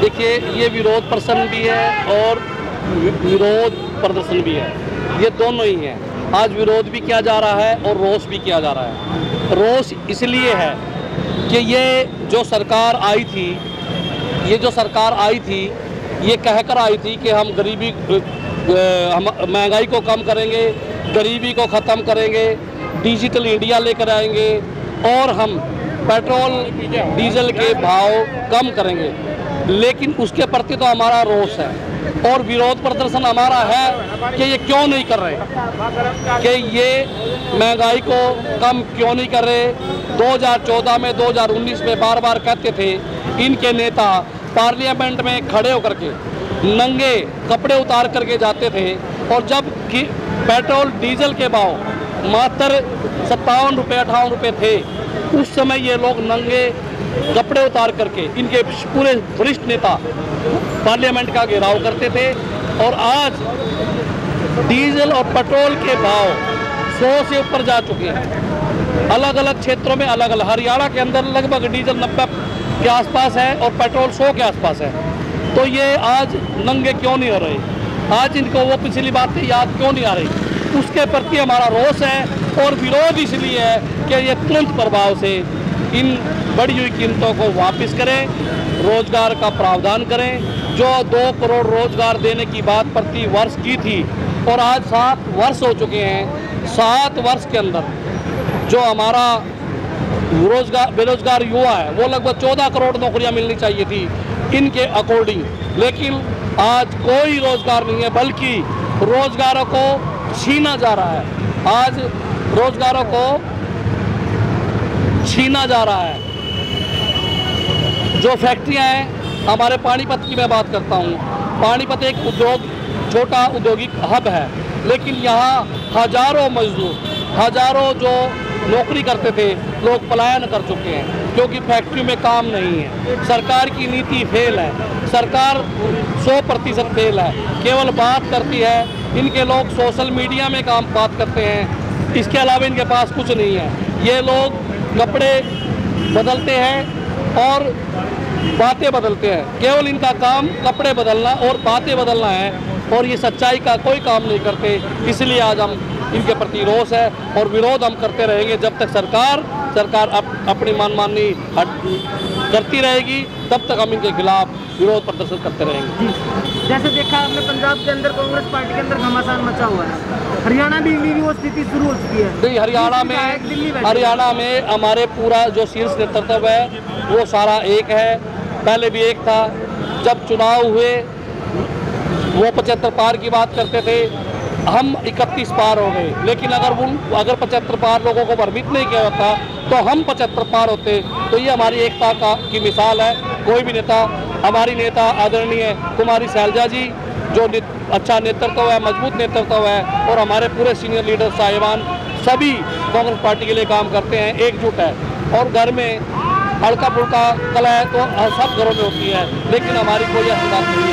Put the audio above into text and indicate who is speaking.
Speaker 1: देखिए, ये विरोध प्रदर्शन भी है और विरोध प्रदर्शन भी है। ये दोनों ही हैं। आज विरोध भी किया जा रहा है और रोष भी किया जा रहा है। रोष इसलिए है कि ये जो सरकार आई थी, ये जो सरकार आई थी, ये कहकर आई थी कि हम गरीबी हम महँगाई को कम करेंगे, गरीबी को ख़त्म करेंगे डिजिटल इंडिया लेकर आएँगे और हम पेट्रोल, डीजल के भाव कम करेंगे। लेकिन उसके प्रति तो हमारा रोष है और विरोध प्रदर्शन हमारा है कि ये क्यों नहीं कर रहे। कि ये महँगाई को कम क्यों नहीं कर रहे। 2014 में 2019 में बार बार कहते थे, इनके नेता पार्लियामेंट में खड़े होकर के, नंगे कपड़े उतार करके जाते थे और जब पेट्रोल, डीजल के भाव मात्र सत्तावन रुपये अठावन रुपये थे। उस समय ये लोग नंगे कपड़े उतार करके इनके पूरे वरिष्ठ नेता पार्लियामेंट का घेराव करते थे और आज डीजल और पेट्रोल के भाव सौ से ऊपर जा चुके हैं। अलग अलग क्षेत्रों में अलग अलग हरियाणा के अंदर लगभग डीजल नब्बे के आसपास है और पेट्रोल सौ के आसपास है। तो ये आज नंगे क्यों नहीं हो रहे? आज इनको वो पिछली बातें याद क्यों नहीं आ रही? उसके प्रति हमारा रोष है और विरोध इसलिए है कि ये तुरंत प्रभाव से इन बढ़ी हुई कीमतों को वापस करें, रोज़गार का प्रावधान करें। जो दो करोड़ रोज़गार देने की बात प्रति वर्ष की थी और आज सात वर्ष हो चुके हैं, सात वर्ष के अंदर जो हमारा रोज़गार, बेरोजगार युवा है, वो लगभग चौदह करोड़ नौकरियाँ मिलनी चाहिए थी इनके अकॉर्डिंग लेकिन आज कोई रोज़गार नहीं है, बल्कि रोजगारों को छीना जा रहा है। आज रोजगारों को छीना जा रहा है। जो फैक्ट्रियाँ हैं, हमारे पानीपत की मैं बात करता हूँ। पानीपत एक उद्योग, छोटा औद्योगिक हब है। लेकिन यहाँ हज़ारों मजदूर, हज़ारों जो नौकरी करते थे, लोग पलायन कर चुके हैं, क्योंकि फैक्ट्री में काम नहीं है। सरकार की नीति फेल है। सरकार सौ प्रतिशत फेल है। केवल बात करती है इनके लोग सोशल मीडिया में काम बात करते हैं। इसके अलावा इनके पास कुछ नहीं है। ये लोग कपड़े बदलते हैं और बातें बदलते हैं। केवल इनका काम कपड़े बदलना और बातें बदलना है और ये सच्चाई का कोई काम नहीं करते। इसलिए आज हम इनके प्रति रोष है और विरोध हम करते रहेंगे। जब तक सरकार सरकार अप, अपनी मनमानी करती रहेगी तब तक हम इनके खिलाफ विरोध प्रदर्शन करते रहेंगे।
Speaker 2: जैसे देखा हमने पंजाब के अंदर कांग्रेस पार्टी के अंदर घमासान मचा हुआ है। हरियाणा भी भी वो स्थिति शुरू हो चुकी है।
Speaker 1: नहीं हरियाणा में हरियाणा में हमारे पूरा जो शीर्ष नेतृत्व है वो सारा एक है। पहले भी एक था। जब चुनाव हुए वो पचहत्तर पार की बात करते थे। हम इकतीस पार हो गए। लेकिन अगर उन अगर पचहत्तर पार लोगों को भ्रमित नहीं किया होता तो हम पचहत्तर पार होते। तो ये हमारी एकता का की मिसाल है। कोई भी नेता, हमारी नेता आदरणीय कुमारी शैलजा जी, जो नि- अच्छा नेतृत्व है, मज़बूत नेतृत्व है, और हमारे पूरे सीनियर लीडर साहिबान, सभी कांग्रेस पार्टी के लिए काम करते हैं, एकजुट है। और घर में हल्का फुल्का कला है तो सब घरों में होती है। लेकिन हमारी कोई ऐसी नहीं है।